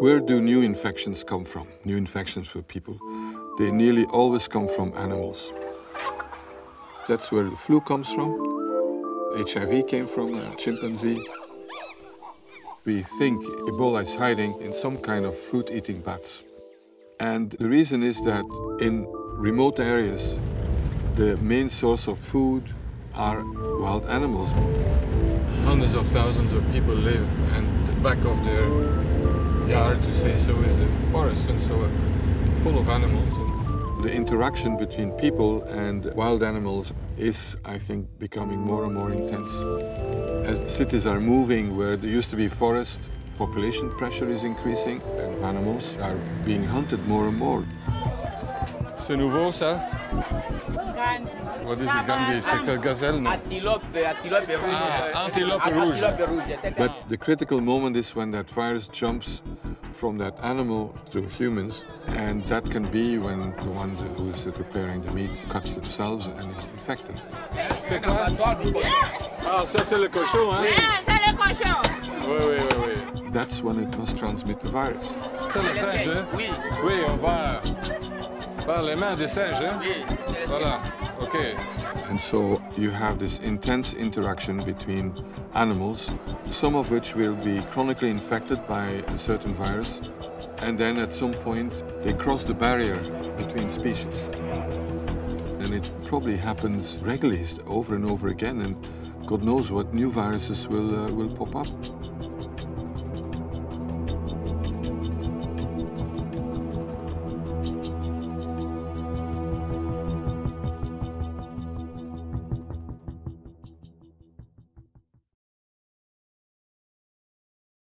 Where do new infections come from? New infections for people? They nearly always come from animals. That's where the flu comes from. HIV came from a chimpanzee. We think Ebola is hiding in some kind of fruit-eating bats. And the reason is that in remote areas, the main source of food are wild animals. Hundreds of thousands of people live, and the back of their yard, to say so, is a forest, and so full of animals. The interaction between people and wild animals is, I think, becoming more and more intense. As cities are moving where there used to be forest, population pressure is increasing, and animals are being hunted more and more. C'est nouveau, ça? What is it, Gandhi? C'est que gazelle, no? Antilope, antilope rouge. Ah, antilope rouge. Antilope rouge. But the critical moment is when that virus jumps from that animal to humans, and that can be when the one who is preparing the meat cuts themselves and is infected. C'est quoi Ah, ça c'est le cochon, hein c'est le cochon. Oui, oui, oui, oui. That's when it must transmit the virus. C'est le singe, hein Oui, Oui, on va par les mains des singes, hein oui, c'est c'est- Voilà, ok. And so you have this intense interaction between animals, some of which will be chronically infected by a certain virus, and then at some point they cross the barrier between species. And it probably happens regularly, over and over again, and God knows what new viruses will, uh, will pop up.